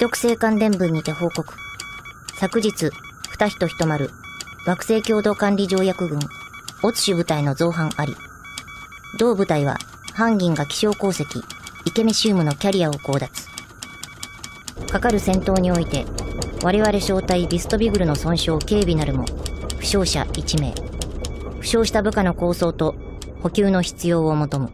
特性関連文にて報告。昨日、二人と一丸、惑星共同管理条約軍、オツシ部隊の造反あり。同部隊は、犯人が気象鉱石、イケメシウムのキャリアを強奪。かかる戦闘において、我々小隊ビストビグルの損傷警備なるも、負傷者1名。負傷した部下の構想と補給の必要を求む。